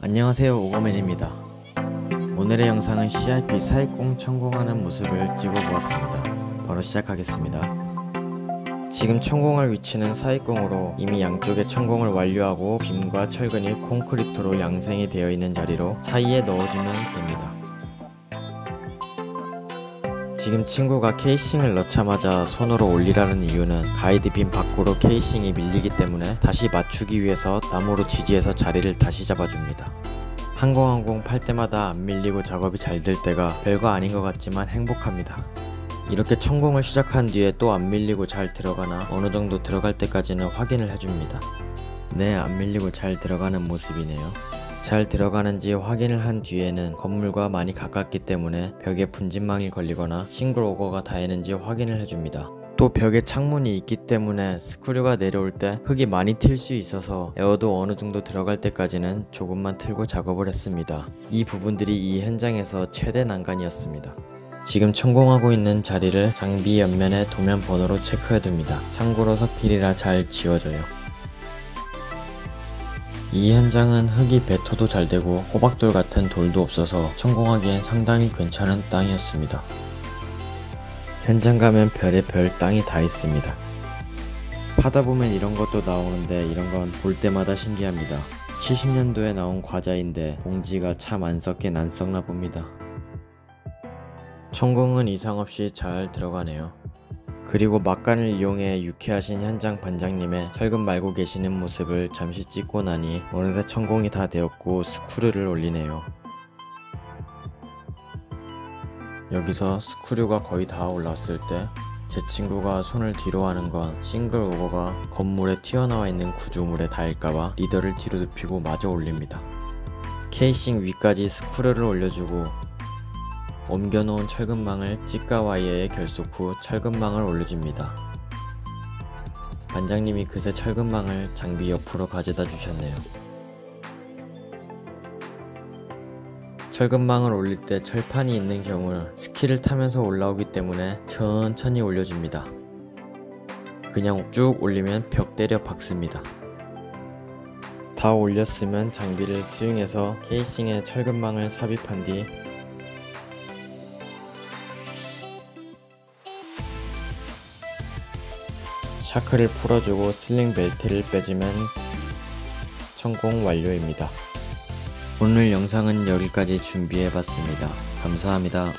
안녕하세요 오거맨입니다. 오늘의 영상은 CIP 사익공 천공하는 모습을 찍어보았습니다. 바로 시작하겠습니다. 지금 천공할 위치는 사익공으로 이미 양쪽에 천공을 완료하고 빔과 철근이 콘크리트로 양생이 되어 있는 자리로 사이에 넣어주면 됩니다 지금 친구가 케이싱을 넣자마자 손으로 올리라는 이유는 가이드빔 밖으로 케이싱이 밀리기 때문에 다시 맞추기 위해서 나무로 지지해서 자리를 다시 잡아줍니다. 항공항공 팔 때마다 안 밀리고 작업이 잘 될 때가 별거 아닌 것 같지만 행복합니다. 이렇게 천공을 시작한 뒤에 또 안 밀리고 잘 들어가나 어느 정도 들어갈 때까지는 확인을 해줍니다. 네, 안 밀리고 잘 들어가는 모습이네요. 잘 들어가는지 확인을 한 뒤에는 건물과 많이 가깝기 때문에 벽에 분진망이 걸리거나 싱글 오거가 닿이는지 확인을 해줍니다. 또 벽에 창문이 있기 때문에 스크류가 내려올 때 흙이 많이 튈 수 있어서 에어도 어느 정도 들어갈 때까지는 조금만 틀고 작업을 했습니다. 이 부분들이 이 현장에서 최대 난관이었습니다. 지금 천공하고 있는 자리를 장비 옆면에 도면 번호로 체크해둡니다. 참고로 석필이라 잘 지워져요. 이 현장은 흙이 배토도 잘 되고 호박돌 같은 돌도 없어서 천공하기엔 상당히 괜찮은 땅이었습니다. 현장 가면 별의 별 땅이 다 있습니다. 파다 보면 이런 것도 나오는데 이런 건 볼 때마다 신기합니다. 70년도에 나온 과자인데 봉지가 참 안 썩긴 안 썩나 봅니다. 천공은 이상 없이 잘 들어가네요. 그리고 막간을 이용해 유쾌하신 현장 반장님의 철근 말고 계시는 모습을 잠시 찍고 나니 어느새 천공이 다 되었고 스크류를 올리네요. 여기서 스크류가 거의 다 올랐을 때 제 친구가 손을 뒤로 하는 건 싱글 오거가 건물에 튀어나와 있는 구조물에 닿을까봐 리더를 뒤로 눕히고 마저 올립니다. 케이싱 위까지 스크류를 올려주고 옮겨놓은 철근망을 찌까 와이어에 결속 후 철근망을 올려줍니다. 반장님이 그새 철근망을 장비 옆으로 가져다 주셨네요. 철근망을 올릴 때 철판이 있는 경우는 스키를 타면서 올라오기 때문에 천천히 올려줍니다. 그냥 쭉 올리면 벽 때려 박습니다. 다 올렸으면 장비를 스윙해서 케이싱에 철근망을 삽입한 뒤 샤크를 풀어주고 슬링 벨트를 빼주면 성공 완료입니다. 오늘 영상은 여기까지 준비해봤습니다. 감사합니다.